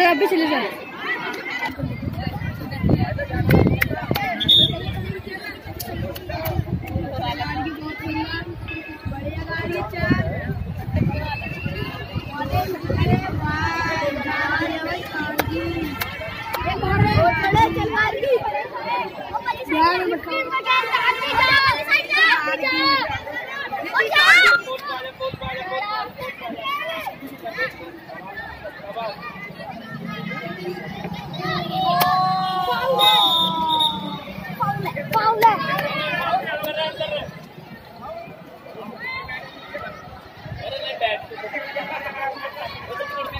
Sir अभी चले जाए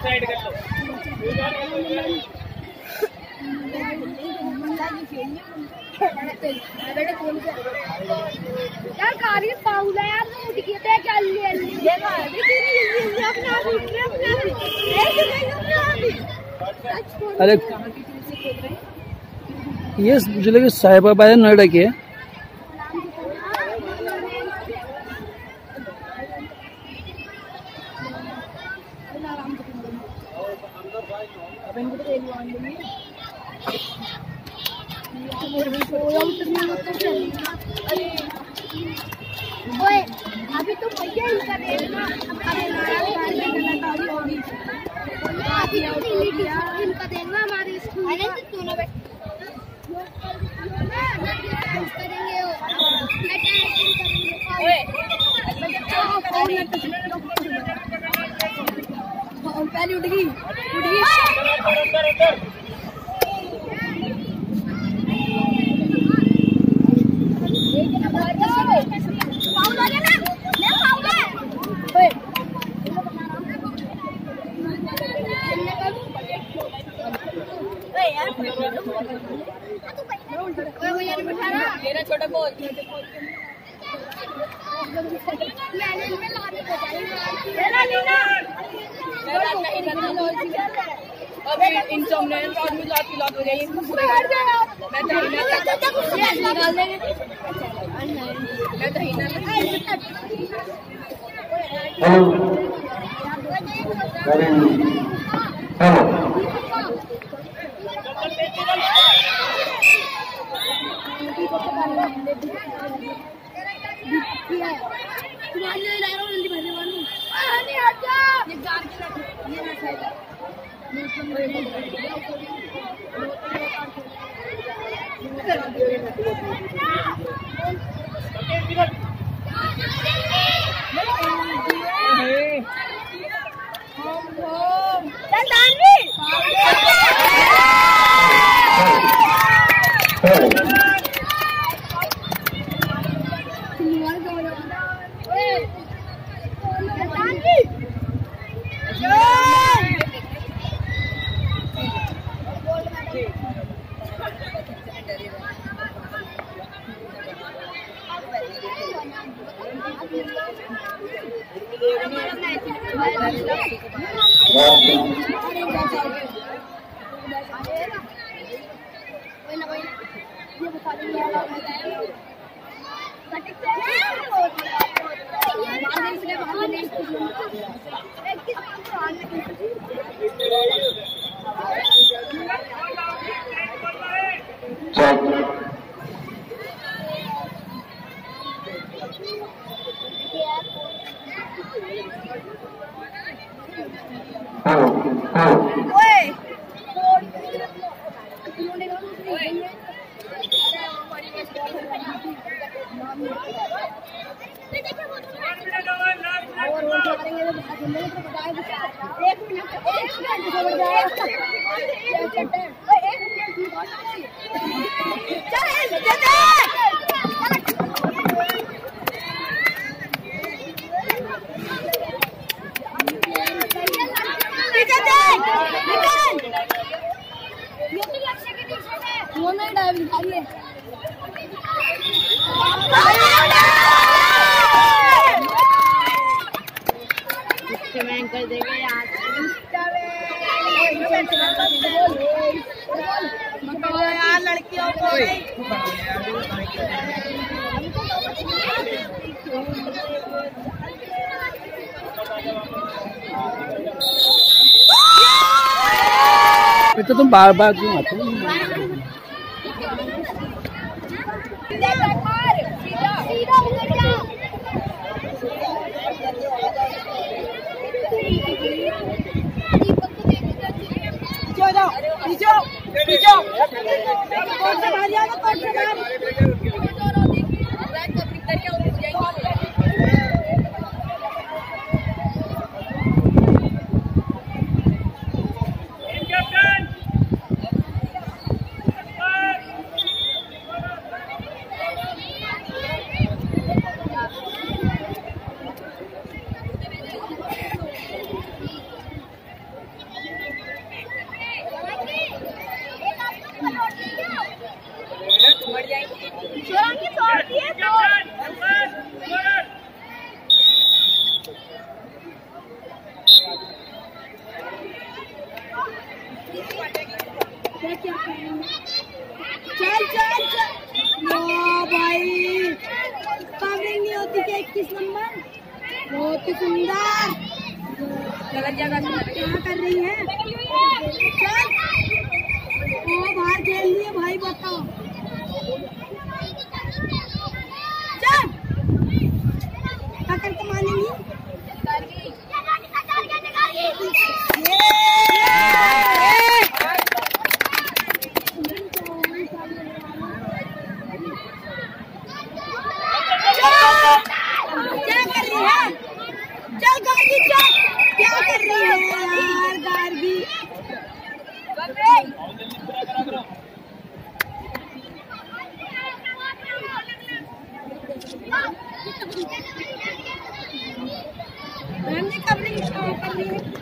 साइड कर लो यार कारी पाउल है यार मैं उठ गया था क्या ले ले ये अपना अरे ये ज़िले के साहिबाबा है नोएडा के। है अभी तो भैया इनका देंगे हमारे स्कूल अरे तू ना बैठ। पहले उठ गई उठ गई फाउल हो गया ना ले फाउल है ओए ओए यार ओए भैया ने बैठा ना मेरा छोटा बॉल। मैंने इनमें लाने को चाहिए अभी इन सबने रात में लात लात हो गई मैं तो हिना निकाल देंगे मैं तो हिना हेलो हेलो तुम्हारे ला रहा हूँ जल्दी भरने वाली नहीं हटा ये गार के रख ये ना साइड चल दानवीर हेलो चेक हेलो हेलो वो नहीं डाल दिखाइए कर देगा Oh. लड़कियों को तो तुम बार बार क्यों आते हो सीधा उतर जा पीछे हो जाओ पीछे हो पीछे हो कोर्ट से बाहर जाओ कोर्ट से बाहर कैप्टन चल चल चल। ओ भाई। कवरिंग नहीं होती क्या इक्कीस नंबर? बहुत ही सुंदर। क्या कर रही है? चल। ओ, बाहर खेल लिए भाई, बताओ। चल। पकड़ के मानेंगी ये क्या कर रही है चल गाड़ी चल क्या कर रही है यार गाड़ी मैम ने कवरिंग कर रही है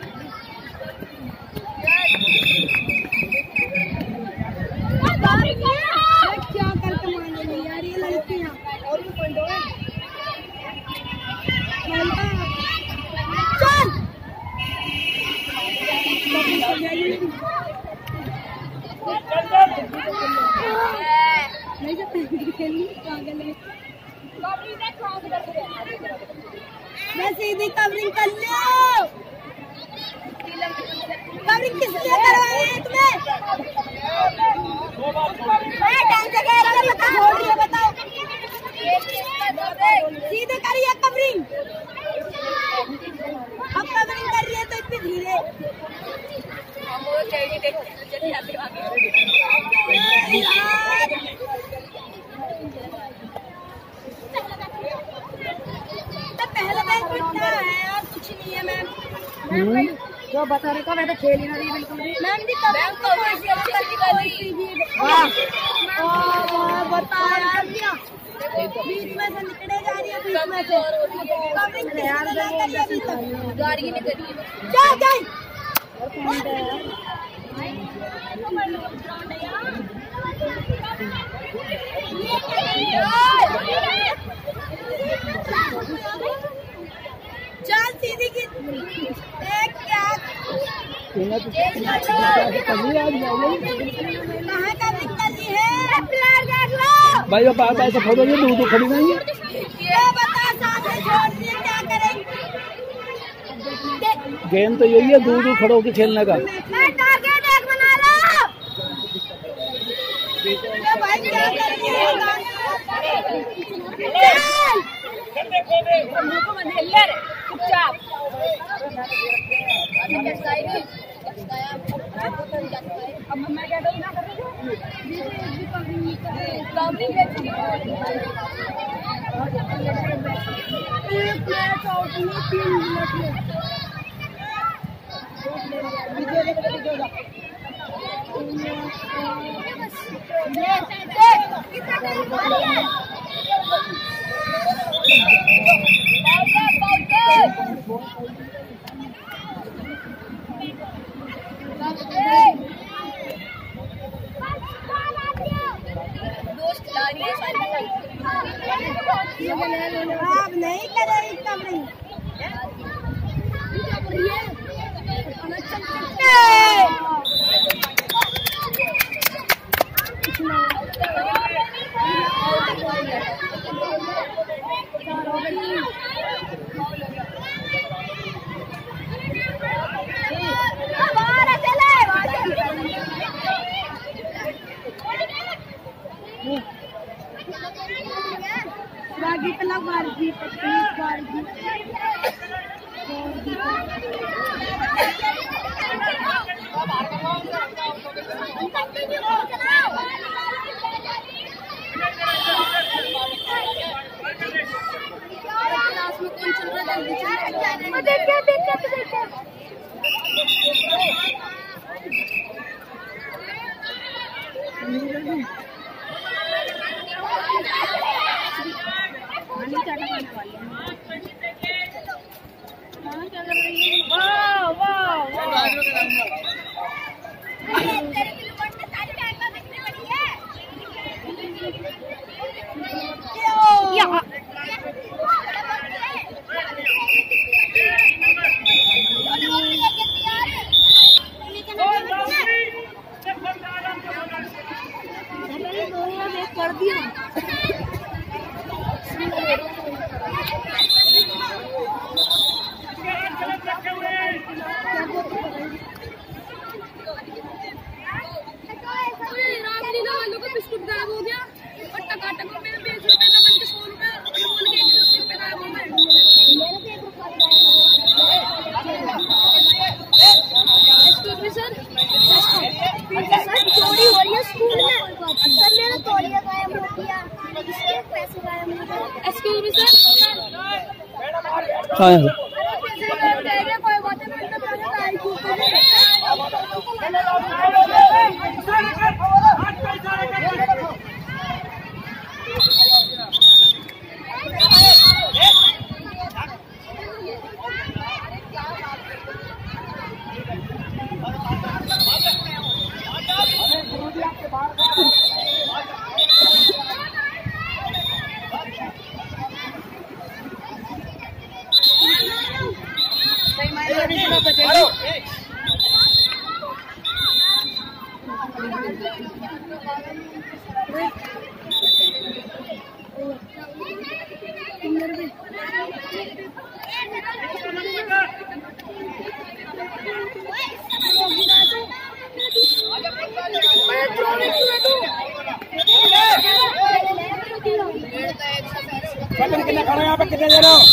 क्या करके मानेंगे यार ये लड़कियाँ और भी पॉइंट चल नहीं जब पहले खेलनी पागल है मैं सीधी कवरिंग कर लो। कवरिंग किस लिए करवा रहे हैं तुम्हें बताओ। सीधे करिए कवरिंग अब कवरिंग कर रही है तो इतनी धीरे ए, यार तो पहला मैच पिटना है और कुछ नहीं है मैम जो बता रहे मैं तो खेल ही ना रही बिल्कुल भी। मैम जी कब तो कर रही बता दिया बीच में से निकले जा रही है बीच में से। कवरिंग यार अभी तक जा जा गई चल सीधी की एक क्या कहाँ का निकली है प्लेयर देख लो भाई वो बार बार ऐसे फ़ोटो नहीं दूर खड़ी नहीं ये बता साथ में छोड़ दिए क्या करेंगे गेम तो यही है दूर दूर खड़े होकर खेलने का है चुपचाप अब मैं क्या करूँ ना एक मैच आउट में तीन मिनट में अब देख क्या देख क्या 看一下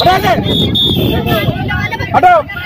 Ada, ada. Ada.